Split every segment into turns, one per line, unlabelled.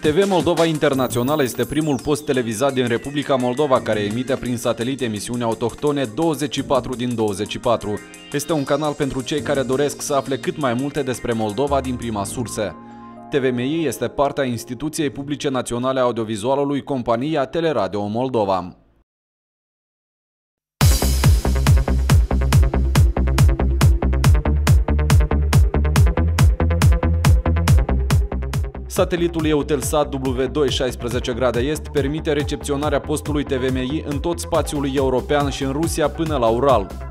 TV Moldova Internațională este primul post televizat din Republica Moldova care emite prin satelit emisiuni autohtone 24 din 24. Este un canal pentru cei care doresc să afle cât mai multe despre Moldova din prima sursă. TVMI este partea Instituției Publice Naționale Audiovizualului Compania Teleradio Moldova. Satelitul Eutelsat W2 16 grade est permite recepționarea postului TVMI în tot spațiul european și în Rusia până la Ural.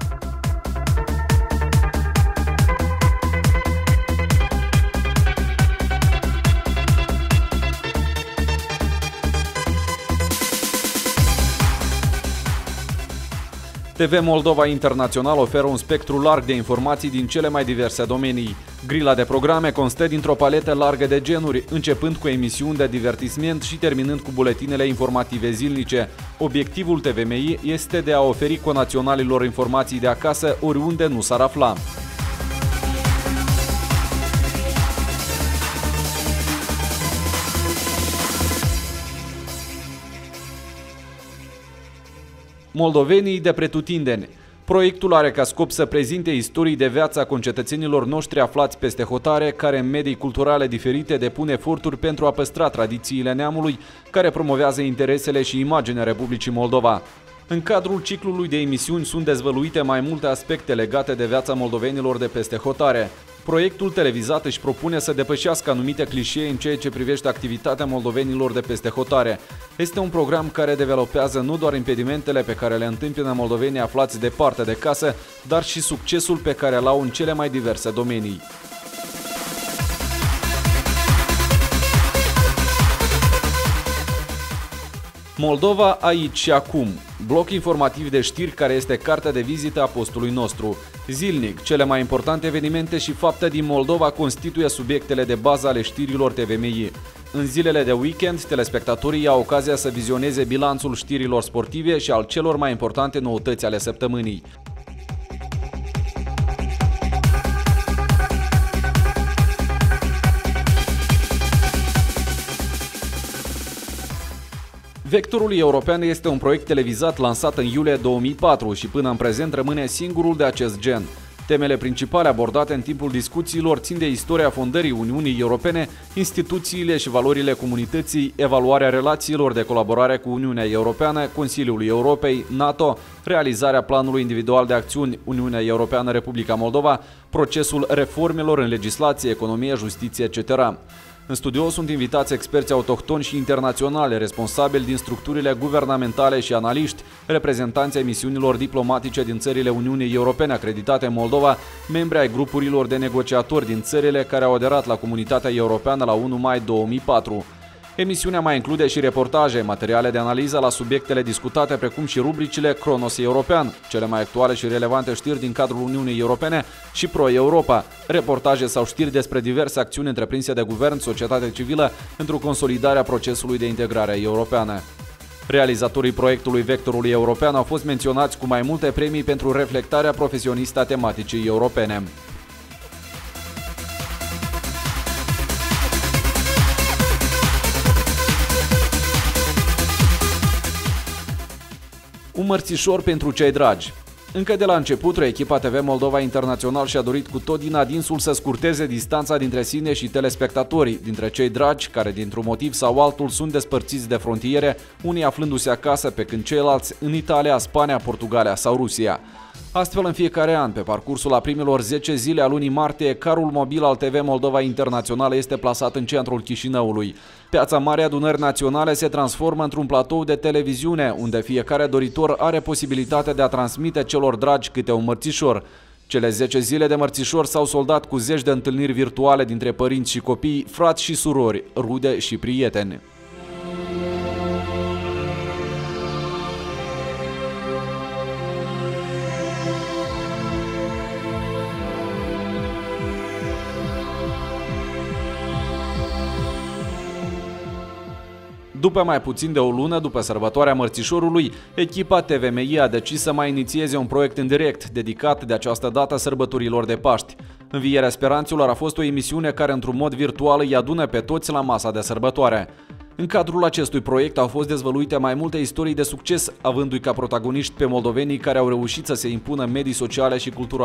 TV Moldova Internațional oferă un spectru larg de informații din cele mai diverse domenii. Grila de programe constă dintr-o paletă largă de genuri, începând cu emisiuni de divertisment și terminând cu buletinele informative zilnice. Obiectivul TVMI este de a oferi conaționalilor informații de acasă oriunde nu s-ar afla. Moldovenii de pretutindeni. Proiectul are ca scop să prezinte istorii de viață a concetățenilor noștri aflați peste hotare, care în medii culturale diferite depun eforturi pentru a păstra tradițiile neamului, care promovează interesele și imaginea Republicii Moldova. În cadrul ciclului de emisiuni sunt dezvăluite mai multe aspecte legate de viața moldovenilor de peste hotare. Proiectul televizat își propune să depășească anumite clișee în ceea ce privește activitatea moldovenilor de peste hotare. Este un program care developează nu doar impedimentele pe care le întâmpină moldovenii aflați departe de casă, dar și succesul pe care l-au în cele mai diverse domenii. Moldova aici și acum. Bloc informativ de știri care este cartea de vizită a postului nostru. Zilnic, cele mai importante evenimente și fapte din Moldova constituie subiectele de bază ale știrilor TVMI. În zilele de weekend, telespectatorii au ocazia să vizioneze bilanțul știrilor sportive și al celor mai importante noutăți ale săptămânii. Vectorul European este un proiect televizat lansat în iulie 2004 și până în prezent rămâne singurul de acest gen. Temele principale abordate în timpul discuțiilor țin de istoria fondării Uniunii Europene, instituțiile și valorile comunității, evaluarea relațiilor de colaborare cu Uniunea Europeană, Consiliul Europei, NATO, realizarea planului individual de acțiuni Uniunea Europeană Republica Moldova, procesul reformelor în legislație, economie, justiție, etc. În studio sunt invitați experți autohtoni și internaționale, responsabili din structurile guvernamentale și analiști, reprezentanții emisiunilor diplomatice din țările Uniunii Europene acreditate în Moldova, membri ai grupurilor de negociatori din țările care au aderat la comunitatea europeană la 1 mai 2004. Emisiunea mai include și reportaje, materiale de analiză la subiectele discutate, precum și rubricile Cronos European, cele mai actuale și relevante știri din cadrul Uniunii Europene și Pro-Europa, reportaje sau știri despre diverse acțiuni întreprinse de guvern, societate civilă, pentru consolidarea procesului de integrare europeană. Realizatorii proiectului Vectorului European au fost menționați cu mai multe premii pentru reflectarea profesionistă a tematicii europene. Un mărțișor pentru cei dragi. Încă de la început, echipa TV Moldova Internațional și-a dorit cu tot din adinsul să scurteze distanța dintre sine și telespectatorii, dintre cei dragi, care dintr-un motiv sau altul sunt despărțiți de frontiere, unii aflându-se acasă, pe când ceilalți în Italia, Spania, Portugalia sau Rusia. Astfel, în fiecare an, pe parcursul a primilor 10 zile a lunii martie, carul mobil al TV Moldova Internațională este plasat în centrul Chișinăului. Piața Mare Adunări Naționale se transformă într-un platou de televiziune, unde fiecare doritor are posibilitatea de a transmite celor dragi câte un mărțișor. Cele 10 zile de mărțișor s-au soldat cu zeci de întâlniri virtuale dintre părinți și copii, frați și surori, rude și prieteni. După mai puțin de o lună după sărbătoarea mărțișorului, echipa TVMI a decis să mai inițieze un proiect în direct dedicat de această dată sărbătorilor de Paști. Învierea Speranților a fost o emisiune care într-un mod virtual îi adună pe toți la masa de sărbătoare. În cadrul acestui proiect au fost dezvăluite mai multe istorii de succes, avându-i ca protagoniști pe moldovenii care au reușit să se impună medii sociale și culturale